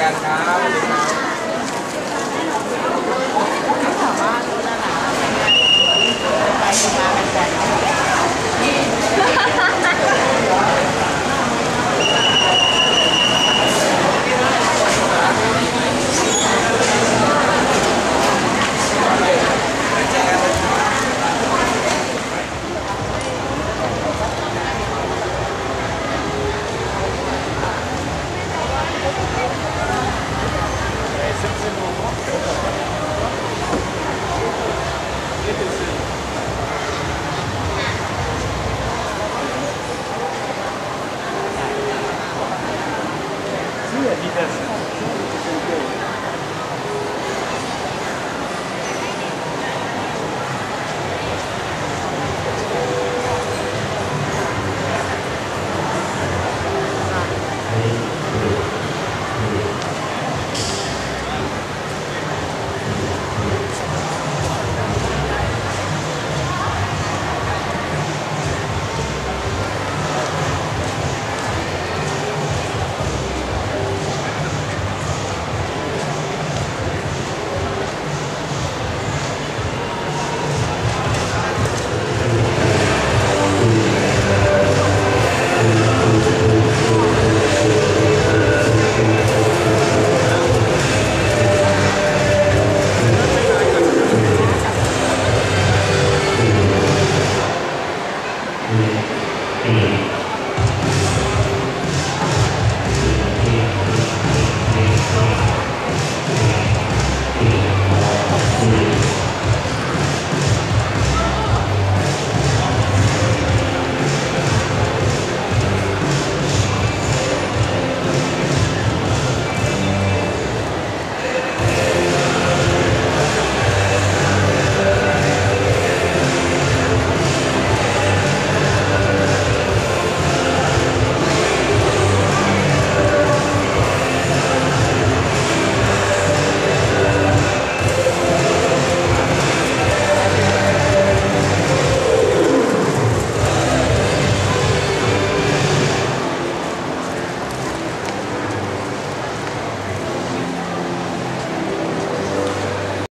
大家好。he has